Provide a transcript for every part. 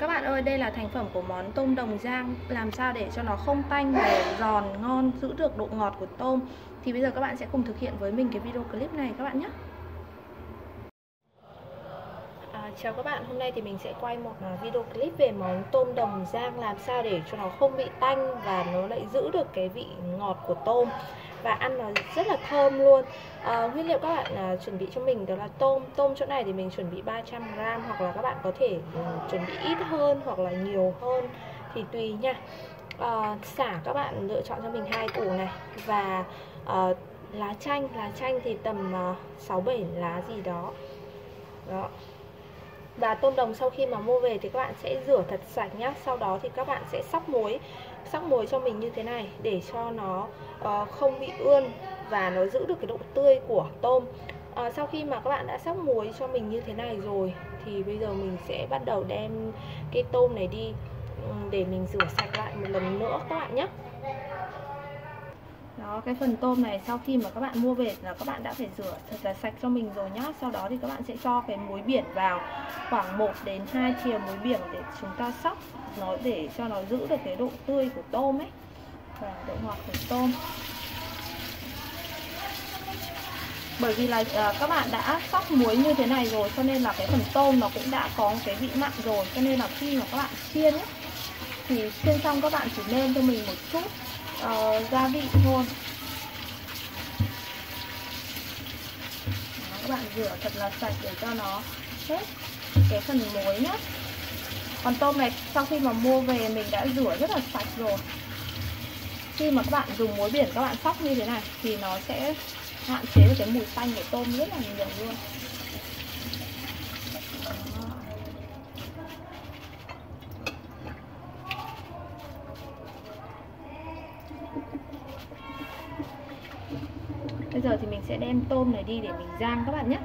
Các bạn ơi, đây là thành phẩm của món tôm đồng rang Làm sao để cho nó không tanh và giòn, ngon, giữ được độ ngọt của tôm? Thì bây giờ các bạn sẽ cùng thực hiện với mình cái video clip này các bạn nhé. À, Chào các bạn, hôm nay thì mình sẽ quay một à, video clip về món tôm đồng rang Làm sao để cho nó không bị tanh và nó lại giữ được cái vị ngọt của tôm và ăn nó rất là thơm luôn. À, nguyên liệu các bạn à, chuẩn bị cho mình đó là tôm. Tôm chỗ này thì mình chuẩn bị 300g hoặc là các bạn có thể uh, chuẩn bị ít hơn hoặc là nhiều hơn. Thì tùy nha. À, xả các bạn lựa chọn cho mình hai củ này và à, lá chanh. Lá chanh thì tầm sáu bảy lá gì đó. Đó. Và tôm đồng sau khi mà mua về thì các bạn sẽ rửa thật sạch nhá. Sau đó thì các bạn sẽ sóc muối sắc muối cho mình như thế này để cho nó uh, không bị ươn và nó giữ được cái độ tươi của tôm. À, sau khi mà các bạn đã sóc muối cho mình như thế này rồi thì bây giờ mình sẽ bắt đầu đem cái tôm này đi ừ, để mình rửa sạch lại một lần nữa các bạn nhé đó cái phần tôm này sau khi mà các bạn mua về là các bạn đã phải rửa thật là sạch cho mình rồi nhá. Sau đó thì các bạn sẽ cho cái muối biển vào khoảng 1 đến 2 thìa muối biển để chúng ta sóc nó để cho nó giữ được cái độ tươi của tôm ấy. Và độ ngọt của tôm. Bởi vì là uh, các bạn đã sóc muối như thế này rồi cho nên là cái phần tôm nó cũng đã có cái vị mặn rồi. Cho nên là khi mà các bạn chiên ấy thì chiên xong các bạn chỉ nên cho mình một chút uh, gia vị thôi Đó, các bạn rửa thật là sạch để cho nó hết cái phần muối nhá. Còn tôm này sau khi mà mua về mình đã rửa rất là sạch rồi. Khi mà các bạn dùng muối biển các bạn sóc như thế này thì nó sẽ hạn chế được cái mùi tanh của tôm rất là nhiều luôn. Bây giờ thì mình sẽ đem tôm này đi để mình rang các bạn nhé.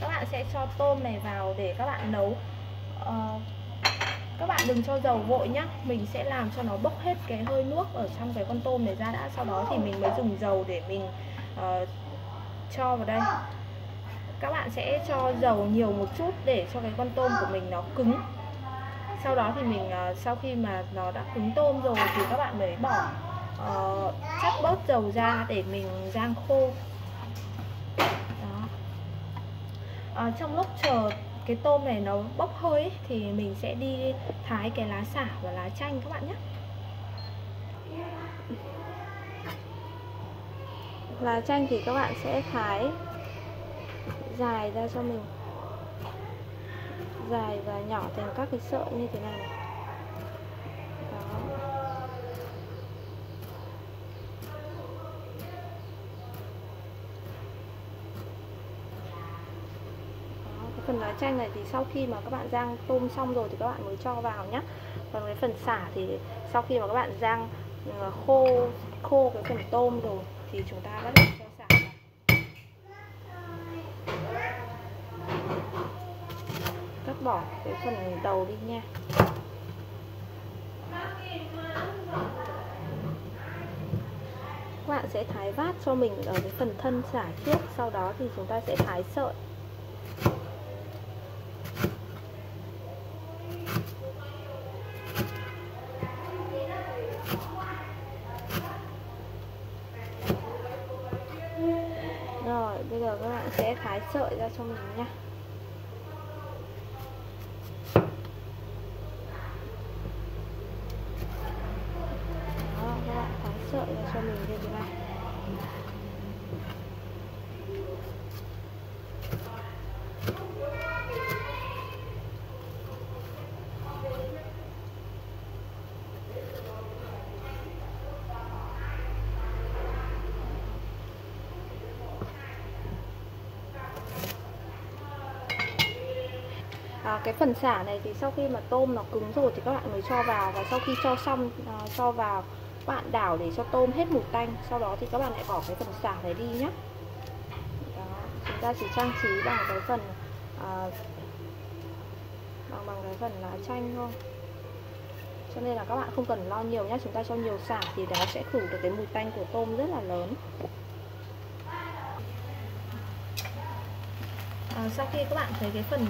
Các bạn sẽ cho tôm này vào để các bạn nấu. Uh, Các bạn đừng cho dầu vội nhá. Mình sẽ làm cho nó bốc hết cái hơi nước ở trong cái con tôm này ra đã. Sau đó thì mình mới dùng dầu để mình uh, cho vào đây. Các bạn sẽ cho dầu nhiều một chút để cho cái con tôm của mình nó cứng. Sau đó thì mình uh, sau khi mà nó đã cứng tôm rồi thì các bạn mới bỏ. Ờ, uh, chắc bớt dầu ra để mình rang khô. Đó. Uh, trong lúc chờ cái tôm này nó bốc hơi ấy, thì mình sẽ đi thái cái lá xả và lá chanh các bạn nhé. Lá chanh thì các bạn sẽ thái dài ra cho mình. Dài và nhỏ thành các cái sợi như thế này. Phần lá chanh này thì sau khi mà các bạn rang tôm xong rồi thì các bạn mới cho vào nhé còn cái phần xả thì sau khi mà các bạn rang ờ, khô khô cái phần tôm rồi thì chúng ta bắt đầu cho xả cắt bỏ cái phần đầu đi nha. Các bạn sẽ thái vát cho mình ở cái phần thân xả trước, sau đó thì chúng ta sẽ thái sợi. Bây giờ các bạn sẽ thái sợi ra cho mình nha Đó, các bạn thái sợi ra cho mình như thế này à, cái phần xả này thì sau khi mà tôm nó cứng rồi thì các bạn mới cho vào. Và sau khi cho xong à, cho vào bạn đảo để cho tôm hết mùi tanh. Sau đó thì các bạn lại bỏ cái phần xả này đi nhé đó, chúng ta chỉ trang trí bằng cái phần à, bằng bằng cái phần lá chanh thôi. Cho nên là các bạn không cần lo nhiều nhé chúng ta cho nhiều xả thì nó sẽ khử được cái mùi tanh của tôm rất là lớn. À, sau khi các bạn thấy cái phần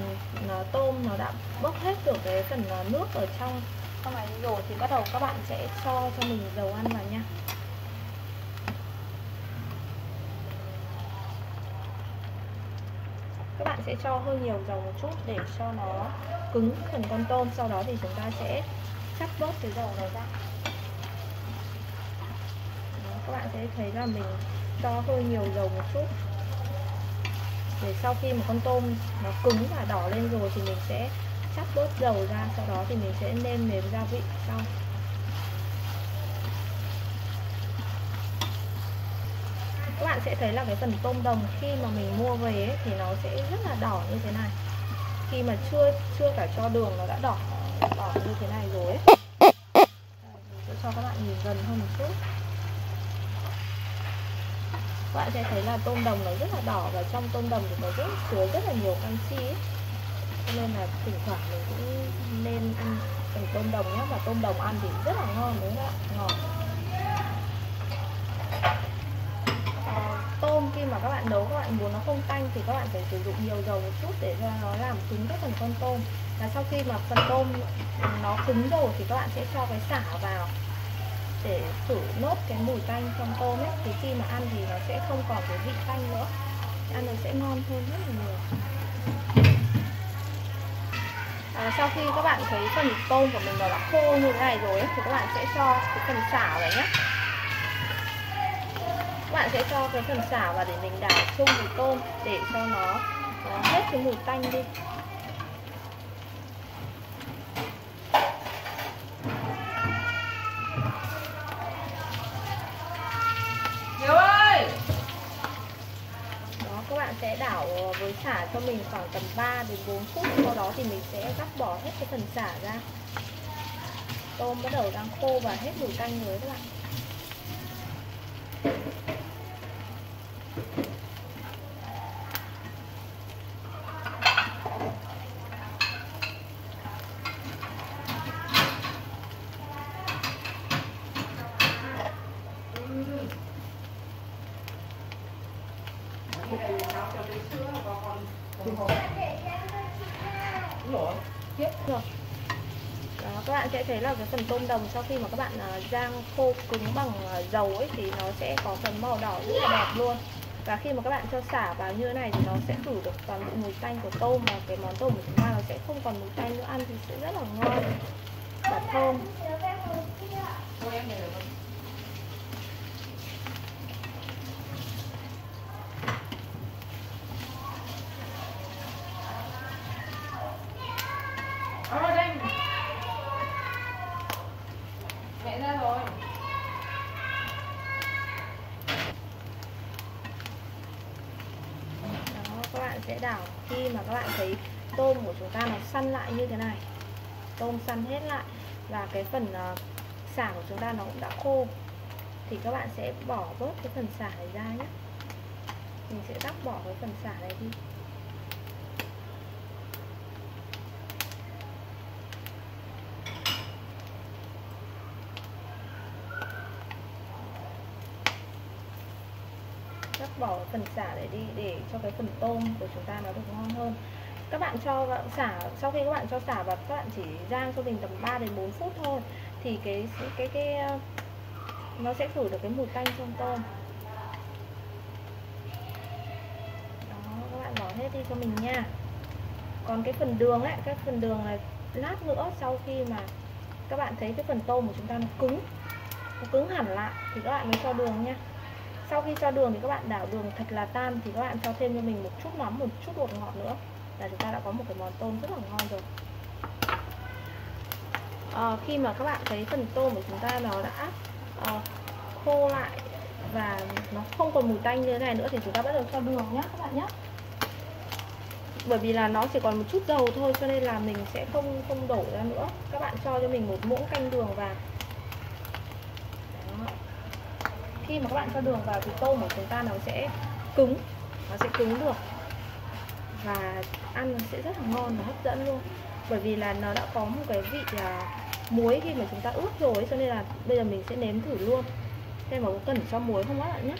nó, tôm nó đã bốc hết được cái phần ờ, nước ở trong trong này rồi thì bắt đầu các bạn sẽ cho cho mình dầu ăn vào nha. Các bạn sẽ cho hơi nhiều dầu một chút để cho nó cứng phần con tôm sau đó thì chúng ta sẽ chắc bớt cái dầu này ra. Đó, các bạn sẽ thấy là mình cho hơi nhiều dầu một chút để sau khi mà con tôm nó cứng và đỏ lên rồi thì mình sẽ chắc bớt dầu ra sau đó thì mình sẽ nêm nếm gia vị sau. Các bạn sẽ thấy là cái phần tôm đồng khi mà mình mua về ấy, thì nó sẽ rất là đỏ như thế này. Khi mà chưa chưa cả cho đường nó đã đỏ đỏ như thế này rồi ấy. mình sẽ cho các bạn nhìn gần hơn một chút bạn sẽ thấy là tôm đồng nó rất là đỏ và trong tôm đồng thì nó rất chứa rất là nhiều canxi ấy. cho nên là thỉnh thoảng mình cũng nên ăn phần tôm đồng nhé. Và tôm đồng ăn thì rất là ngon, đúng không ạ? Ngọt à, tôm khi mà các bạn nấu, các bạn muốn nó không tanh thì các bạn phải sử dụng nhiều dầu một chút để cho nó làm cứng các phần con tôm. Và sau khi mà phần tôm nó cứng rồi thì các bạn sẽ cho cái xả vào để khử nốt cái mùi tanh trong tôm ấy thì khi mà ăn thì nó sẽ không còn cái vị tanh nữa. Ăn nó sẽ ngon hơn rất là nhiều. À, sau khi các bạn thấy phần tôm của mình nó đã khô như thế này rồi ấy, thì các bạn sẽ cho cái phần xả vào nhé các bạn sẽ cho cái phần xả vào để mình đảo chung với tôm để cho nó, nó hết cái mùi tanh đi Hiếu ơi đó các chảo ờ, với xả cho mình khoảng tầm 3 đến 4 phút, sau đó thì mình sẽ gắp bỏ hết cái phần xả ra. Tôm bắt đầu đang khô và hết mùi tanh rồi các bạn. Rồi đó, các bạn sẽ thấy là cái phần tôm đồng sau khi mà các bạn uh, rang khô cứng bằng uh, dầu ấy thì nó sẽ có phần màu đỏ rất là đẹp luôn. Và khi mà các bạn cho xả vào như thế này thì nó sẽ khử được toàn bộ mùi tanh của tôm và cái món tôm của chúng ta nó sẽ không còn mùi tanh nữa ăn thì sẽ rất là ngon và thơm Ở đây Mẹ ra rồi đó các bạn sẽ đảo. Khi mà các bạn thấy tôm của chúng ta nó săn lại như thế này tôm săn hết lại và cái phần uh, xả của chúng ta nó cũng đã khô thì các bạn sẽ bỏ bớt cái phần xả này ra nhé. Mình sẽ đắp bỏ cái phần xả này đi. Bỏ phần xả để đi để cho cái phần tôm của chúng ta nó được ngon hơn. Các bạn cho xả, sau khi các bạn cho xả vào, các bạn chỉ rang cho mình tầm 3 đến 4 phút thôi, thì cái cái cái, nó sẽ khử được cái mùi tanh trong tôm. Đó, các bạn bỏ hết đi cho mình nha. Còn cái phần đường ấy, cái phần đường là lát nữa sau khi mà các bạn thấy cái phần tôm của chúng ta nó cứng nó cứng hẳn lại, thì các bạn mới cho đường nha sau khi cho đường thì các bạn đảo đường thật là tan thì các bạn cho thêm cho mình một chút mắm một chút bột ngọt nữa. Là chúng ta đã có một cái món tôm rất là ngon rồi. À, khi mà các bạn thấy phần tôm của chúng ta nó đã à, khô lại và nó không còn mùi tanh như thế này nữa thì chúng ta bắt đầu cho đường nhé các bạn nhé bởi vì là nó chỉ còn một chút dầu thôi cho nên là mình sẽ không không đổ ra nữa. Các bạn cho cho mình một muỗng canh đường vào Đó khi mà các bạn cho đường vào thì tôm của chúng ta nó sẽ cứng nó sẽ cứng được. Và ăn nó sẽ rất là ngon và hấp dẫn luôn. Bởi vì là nó đã có một cái vị là muối khi mà chúng ta ướp rồi ấy, cho nên là bây giờ mình sẽ nếm thử luôn. Xem mà có cần cho muối không các bạn nhé.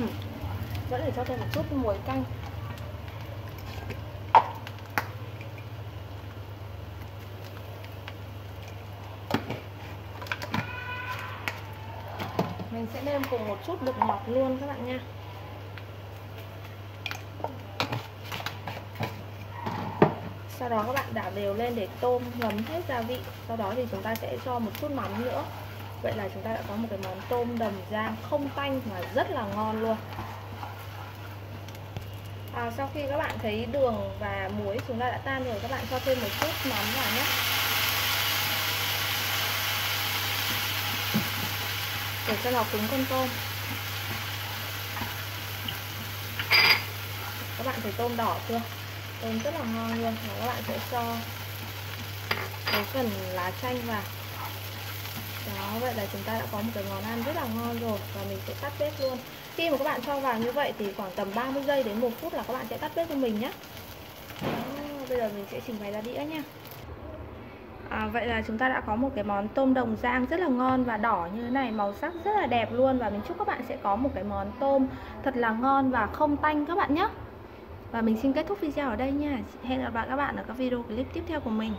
Ừ. vẫn để cho thêm một chút muối canh mình sẽ nêm cùng một chút bột ngọt luôn các bạn nha. Sau đó các bạn đảo đều lên để tôm ngấm hết gia vị. Sau đó thì chúng ta sẽ cho một chút mắm nữa. Vậy là chúng ta đã có một cái món tôm đầm rang không tanh mà rất là ngon luôn. À, sau khi các bạn thấy đường và muối chúng ta đã tan rồi các bạn cho thêm một chút mắm vào nhé. Để cho nó cứng con tôm. Các bạn thấy tôm đỏ chưa? Tôm rất là ngon luôn. Và các bạn sẽ cho cái phần lá chanh vào. Đó, vậy là chúng ta đã có một cái món ăn rất là ngon rồi và mình sẽ tắt bếp luôn. Khi mà các bạn cho vào như vậy thì khoảng tầm 30 giây đến 1 phút là các bạn sẽ tắt bếp cho mình nhé bây giờ mình sẽ trình bày ra đĩa nha À, vậy là chúng ta đã có một cái món tôm đồng rang rất là ngon và đỏ như thế này màu sắc rất là đẹp luôn. Và mình chúc các bạn sẽ có một cái món tôm thật là ngon và không tanh các bạn nhé. Và mình xin kết thúc video ở đây nha. Hẹn gặp lại các bạn ở các video clip tiếp theo của mình.